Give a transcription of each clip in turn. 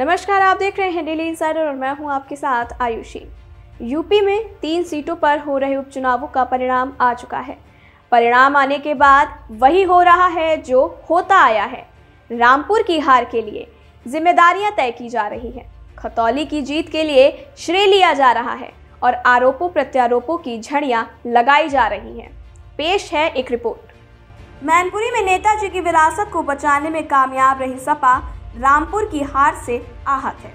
नमस्कार, आप देख रहे हैं डेली इंसाइडर और मैं हूँ आपके साथ आयुषी। यूपी में तीन सीटों पर हो रहे उपचुनावों का परिणाम आ चुका है। परिणाम आने के बाद वही हो रहा है जो होता आया है। रामपुर की हार के लिए जिम्मेदारियाँ तय की जा रही हैं। खतौली की जीत के लिए श्रेय लिया जा रहा है और आरोपों, प्रत्यारोपों की झड़ियाँ लगाई जा रही हैं। पेश है एक रिपोर्ट। मैनपुरी में नेताजी की विरासत को बचाने में कामयाब रही सपा। रामपुर की हार से आहत है।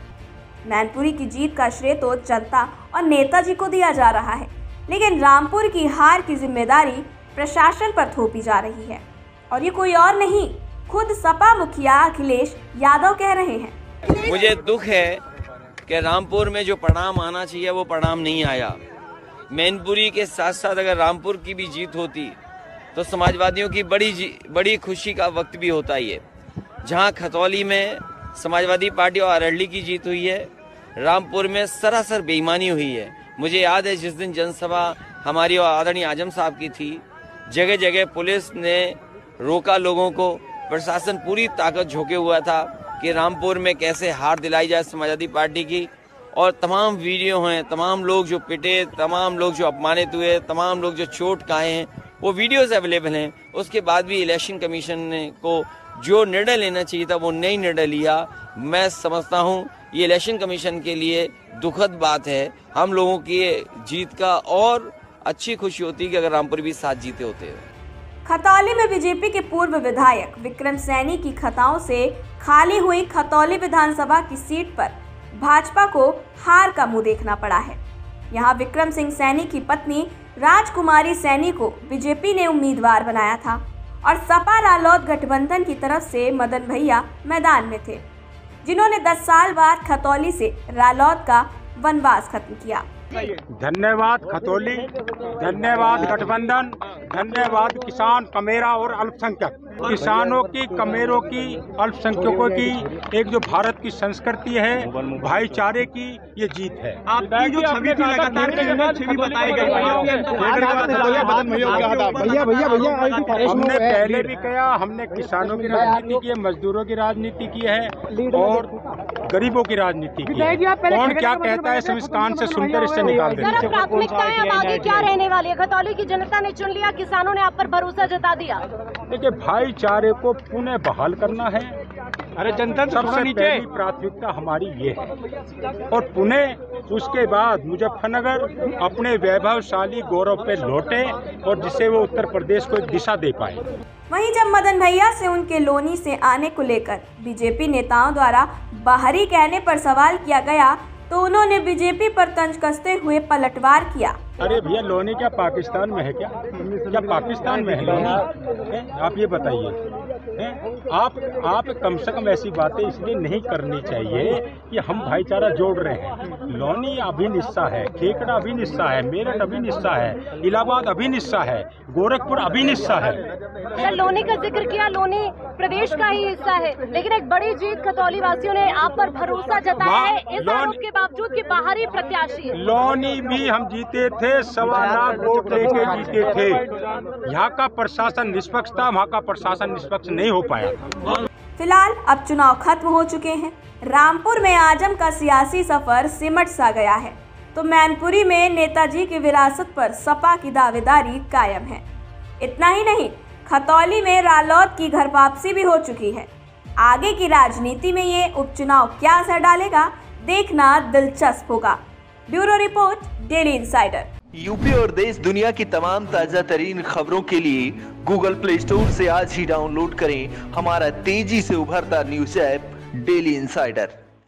मैनपुरी की जीत का श्रेय तो जनता और नेताजी को दिया जा रहा है, लेकिन रामपुर की हार की ज़िम्मेदारी प्रशासन पर थोपी जा रही है। और ये कोई और नहीं, खुद सपा मुखिया अखिलेश यादव कह रहे हैं। मुझे दुख है कि रामपुर में जो परिणाम आना चाहिए, वो परिणाम नहीं आया। मैनपुरी के साथ साथ अगर रामपुर की भी जीत होती तो समाजवादियों की बड़ी बड़ी खुशी का वक्त भी होता ये। जहाँ खतौली में समाजवादी पार्टी और अरडली की जीत हुई है, रामपुर में सरासर बेईमानी हुई है। मुझे याद है जिस दिन जनसभा हमारी और आदरणीय आज़म साहब की थी जगह जगह पुलिस ने रोका लोगों को, प्रशासन पूरी ताकत झोंके हुआ था कि रामपुर में कैसे हार दिलाई जाए समाजवादी पार्टी की। और तमाम वीडियो हैं, तमाम लोग जो पिटे, तमाम लोग जो अपमानित हुए, तमाम लोग जो चोट खाए हैं वो वीडियोस अवेलेबल हैं। उसके बाद भी इलेक्शन कमीशन ने को जो निर्णय लेना चाहिए था, वो नहीं निर्णय लिया। मैं समझता हूँ, ये इलेक्शन कमीशन के लिए दुखद बात है। हम लोगों की जीत का और अच्छी खुशी होती कि अगर रामपुर भी साथ जीते होते। खतौली में बीजेपी के पूर्व विधायक विक्रम सैनी की खताओं से खाली हुई खतौली विधानसभा की सीट पर भाजपा को हार का मुँह देखना पड़ा है। यहाँ विक्रम सिंह सैनी की पत्नी राजकुमारी सैनी को बीजेपी ने उम्मीदवार बनाया था और सपा रालौद गठबंधन की तरफ़ से मदन भैया मैदान में थे, जिन्होंने 10 साल बाद खतौली से रालौद का वनवास खत्म किया। धन्यवाद खतौली, धन्यवाद गठबंधन, धन्यवाद किसान, कमेरा और अल्पसंख्यक। किसानों की कमेरों की अल्पसंख्यकों की एक जो भारत की संस्कृति है भाईचारे की ये जीत है आपकी जो छवि थी लगातार छवि बताई गई भैया भैया भैया हमने पहले भी कहा हमने किसानों की राजनीति की है मजदूरों की राजनीति की है और गरीबों की राजनीति की है कौन क्या कहता है सब इस कान से सुनकर इससे निकाल देते प्राथमिकताएँ आगे क्या रहने वाली है खतौली की जनता ने चुन लिया किसानों ने आप पर भरोसा जता दिया देखिए भाईचारे को पुनः बहाल करना है। अरे जनता सबसे पहली प्राथमिकता हमारी ये है। और पुनः उसके बाद मुजफ्फरनगर अपने वैभवशाली गौरव पे लौटे और जिसे वो उत्तर प्रदेश को एक दिशा दे पाए। वहीं जब मदन भैया से उनके लोनी से आने को लेकर बीजेपी नेताओं द्वारा बाहरी कहने पर सवाल किया गया तो उन्होंने बीजेपी पर तंज कसते हुए पलटवार किया। अरे भैया, लोनी क्या पाकिस्तान में है क्या? क्या पाकिस्तान में है लोनी? आप ये बताइए। आप आप कम से कम ऐसी बातें इसलिए नहीं करनी चाहिए कि हम भाईचारा जोड़ रहे हैं। लोनी अभिन्न हिस्सा है खेकड़ा अभिन्न हिस्सा है मेरठ अभिन्न हिस्सा है इलाहाबाद अभिन्न हिस्सा है गोरखपुर अभिन्न हिस्सा है। लोनी का ज़िक्र किया लोनी प्रदेश का ही हिस्सा है लेकिन एक बड़ी जीत खतौली वासियों ने आप पर भरोसा जताया है। इस आरोप के बावजूद की बाहरी प्रत्याशी लोनी भी हम जीते थे सवा लाख वोट लेके जीते थे। यहाँ का प्रशासन निष्पक्ष था वहाँ का प्रशासन निष्पक्ष नहीं हो पाया। फ़िलहाल अब चुनाव खत्म हो चुके हैं। रामपुर में आज़म का सियासी सफ़र सिमट सा गया है। तो मैनपुरी में नेताजी की विरासत पर सपा की दावेदारी कायम है। इतना ही नहीं, खतौली में रालौद की घर वापसी भी हो चुकी है। आगे की राजनीति में ये उपचुनाव क्या असर डालेगा, देखना दिलचस्प होगा। Bureau report, daily insider UP और देश दुनिया की तमाम ताज़ा तरीन खबरों के लिए गूगल प्ले स्टोर से आज ही डाउनलोड करें हमारा तेज़ी से उभरता न्यूज़ ऐप डेली इंसाइडर